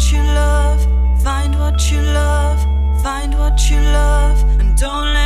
what you love, find what you love, find what you love, and don't let